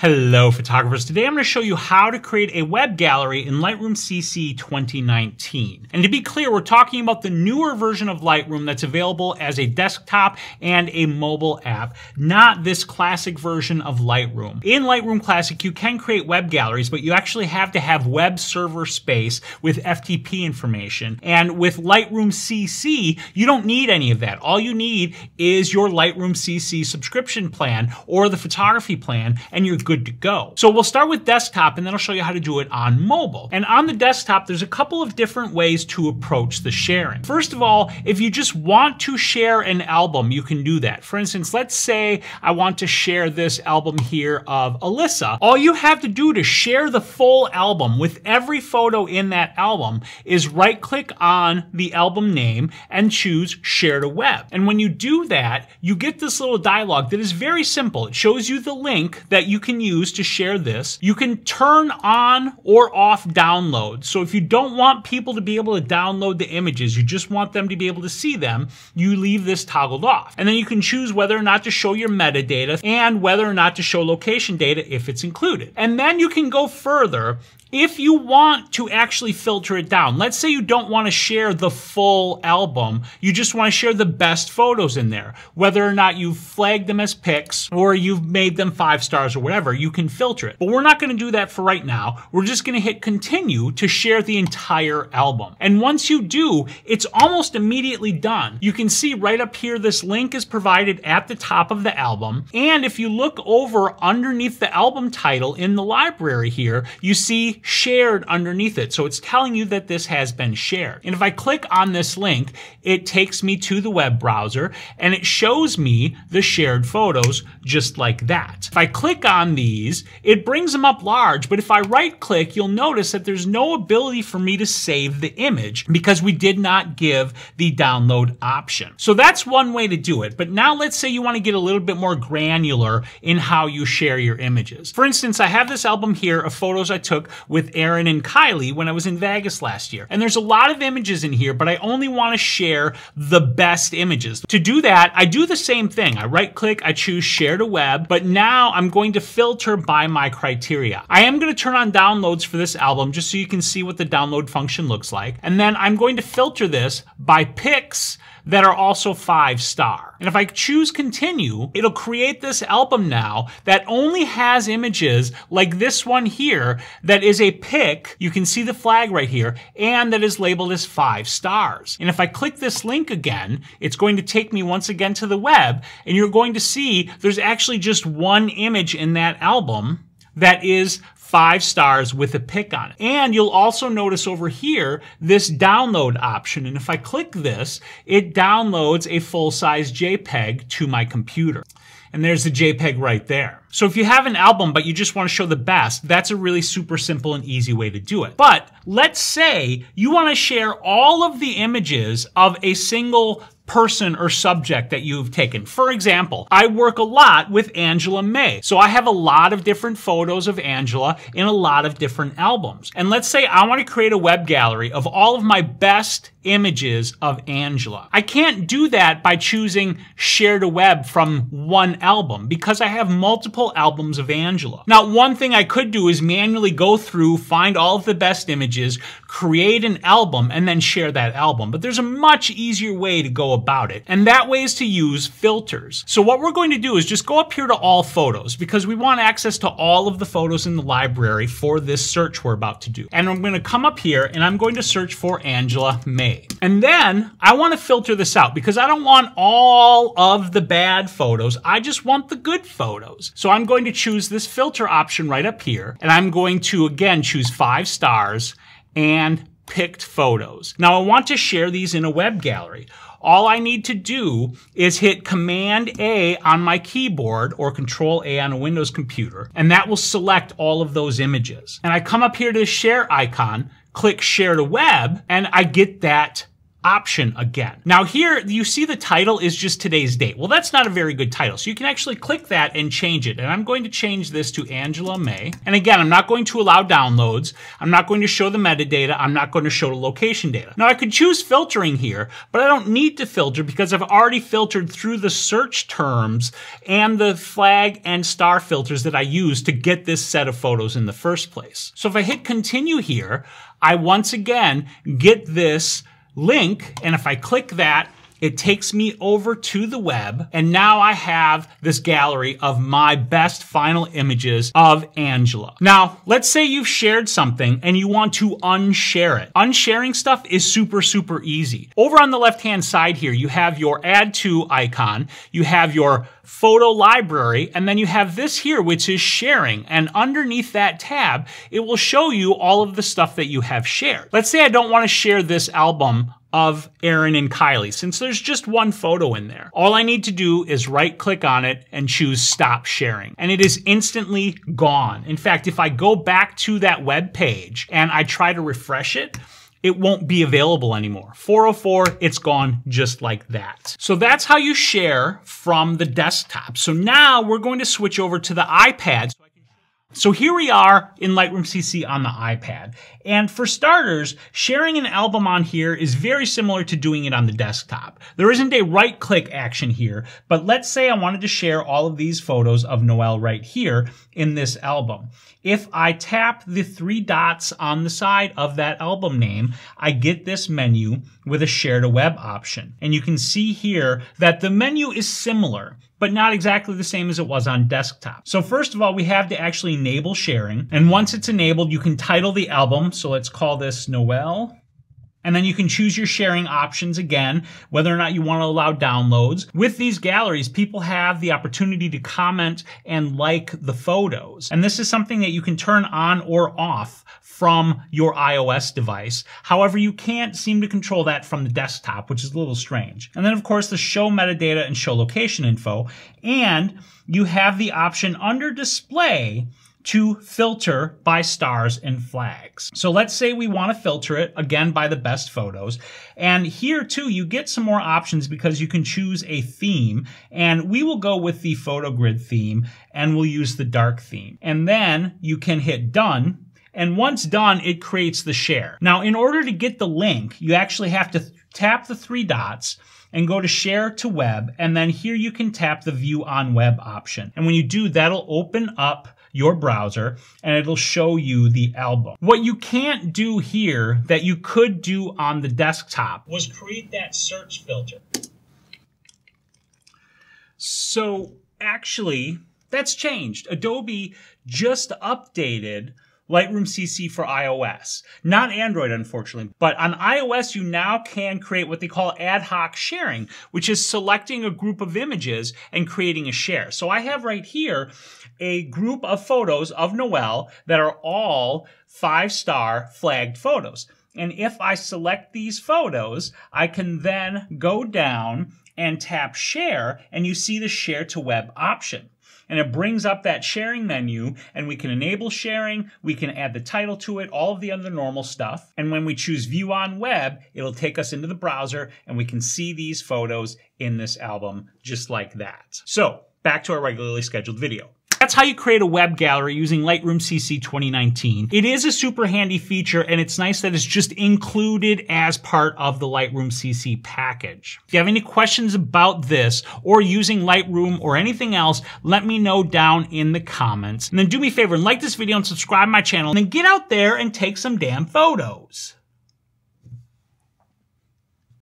Hello photographers. Today I'm going to show you how to create a web gallery in Lightroom CC 2019. And to be clear, we're talking about the newer version of Lightroom that's available as a desktop and a mobile app, not this classic version of Lightroom. In Lightroom Classic, you can create web galleries, but you actually have to have web server space with FTP information. And with Lightroom CC, you don't need any of that. All you need is your Lightroom CC subscription plan or the photography plan, and you're good to go. So we'll start with desktop and then I'll show you how to do it on mobile. And on the desktop, there's a couple of different ways to approach the sharing. First of all, if you just want to share an album, you can do that. For instance, let's say I want to share this album here of Alyssa. All you have to do to share the full album with every photo in that album is right click on the album name and choose share to web. And when you do that, you get this little dialog that is very simple. It shows you the link that you can use to share this. You can turn on or off download. So if you don't want people to be able to download the images, you just want them to be able to see them, you leave this toggled off. And then you can choose whether or not to show your metadata and whether or not to show location data if it's included. And then you can go further if you want to actually filter it down, let's say you don't want to share the full album, you just want to share the best photos in there. Whether or not you've flagged them as picks or you've made them five stars or whatever, you can filter it. But we're not going to do that for right now. We're just going to hit continue to share the entire album. And once you do, it's almost immediately done. You can see right up here, this link is provided at the top of the album. And if you look over underneath the album title in the library here, you see shared underneath it. So it's telling you that this has been shared. And if I click on this link, it takes me to the web browser and it shows me the shared photos just like that. If I click on these, it brings them up large, but if I right click, you'll notice that there's no ability for me to save the image because we did not give the download option. So that's one way to do it. But now let's say you want to get a little bit more granular in how you share your images. For instance, I have this album here of photos I took with Aaron and Kylie when I was in Vegas last year. And there's a lot of images in here, but I only want to share the best images. To do that, I do the same thing. I right click, I choose share to web, but now I'm going to filter by my criteria. I am going to turn on downloads for this album just so you can see what the download function looks like. And then I'm going to filter this by picks that are also five star. And if I choose continue, it'll create this album now that only has images like this one here that is a pick. You can see the flag right here and that is labeled as five stars. And if I click this link again, it's going to take me once again to the web and you're going to see there's actually just one image in that album that is five stars with a pick on it. And you'll also notice over here this download option. And if I click this, it downloads a full-size JPEG to my computer. And there's the JPEG right there. So if you have an album but you just want to show the best, that's a really super simple and easy way to do it. But let's say you want to share all of the images of a single person or subject that you've taken. For example, I work a lot with Angela May. So I have a lot of different photos of Angela in a lot of different albums. And let's say I want to create a web gallery of all of my best images of Angela. I can't do that by choosing share to web from one album because I have multiple albums of Angela. Now, one thing I could do is manually go through, find all of the best images, create an album, and then share that album. But there's a much easier way to go about it. And that way is to use filters. So what we're going to do is just go up here to all photos because we want access to all of the photos in the library for this search we're about to do. And I'm going to come up here and I'm going to search for Angela May. And then I want to filter this out because I don't want all of the bad photos. I just want the good photos. So I'm going to choose this filter option right up here and I'm going to again choose five stars and picked photos. Now I want to share these in a web gallery. All I need to do is hit Command A on my keyboard or Control A on a Windows computer, and that will select all of those images. And I come up here to the share icon, click share to web, and I get that option again. Now here you see the title is just today's date. Well, that's not a very good title. So you can actually click that and change it. And I'm going to change this to Angela May. And again, I'm not going to allow downloads. I'm not going to show the metadata. I'm not going to show the location data. Now I could choose filtering here, but I don't need to filter because I've already filtered through the search terms and the flag and star filters that I use to get this set of photos in the first place. So if I hit continue here, I once again get this link. And if I click that, it takes me over to the web, and now I have this gallery of my best final images of Angela. Now, let's say you've shared something and you want to unshare it. Unsharing stuff is super, super easy. Over on the left-hand side here, you have your add to icon, you have your photo library, and then you have this here, which is sharing. And underneath that tab, it will show you all of the stuff that you have shared. Let's say I don't want to share this album of Aaron and Kylie since there's just one photo in there. All I need to do is right click on it and choose stop sharing and it is instantly gone. In fact, if I go back to that web page and I try to refresh it, it won't be available anymore. 404, it's gone just like that. So that's how you share from the desktop. So now we're going to switch over to the iPad. So here we are in Lightroom CC on the iPad. And for starters, sharing an album on here is very similar to doing it on the desktop. There isn't a right click action here, but let's say I wanted to share all of these photos of Noel right here in this album. If I tap the three dots on the side of that album name, I get this menu with a share to web option. And you can see here that the menu is similar but not exactly the same as it was on desktop. So first of all, we have to actually enable sharing. And once it's enabled, you can title the album. So let's call this Noel. And then you can choose your sharing options again, whether or not you want to allow downloads. With these galleries, people have the opportunity to comment and like the photos. And this is something that you can turn on or off from your iOS device. However, you can't seem to control that from the desktop, which is a little strange. And then of course the show metadata and show location info. And you have the option under display to filter by stars and flags. So let's say we want to filter it again by the best photos. And here too, you get some more options because you can choose a theme and we will go with the photo grid theme and we'll use the dark theme. And then you can hit done and once done, it creates the share. Now, in order to get the link, you actually have to tap the three dots and go to share to web. And then here you can tap the view on web option. And when you do, that'll open up your browser and it'll show you the album. What you can't do here that you could do on the desktop was create that search filter. So actually, that's changed. Adobe just updated Lightroom CC for iOS. Not Android, unfortunately. But on iOS, you now can create what they call ad hoc sharing, which is selecting a group of images and creating a share. So I have right here a group of photos of Noel that are all five star flagged photos. And if I select these photos, I can then go down and tap share and you see the share to web option and it brings up that sharing menu and we can enable sharing, we can add the title to it, all of the other normal stuff. And when we choose view on web, it'll take us into the browser and we can see these photos in this album just like that. So back to our regularly scheduled video. That's how you create a web gallery using Lightroom CC 2019. It is a super handy feature and it's nice that it's just included as part of the Lightroom CC package. If you have any questions about this or using Lightroom or anything else, let me know down in the comments. And then do me a favor and like this video and subscribe my channel and then get out there and take some damn photos.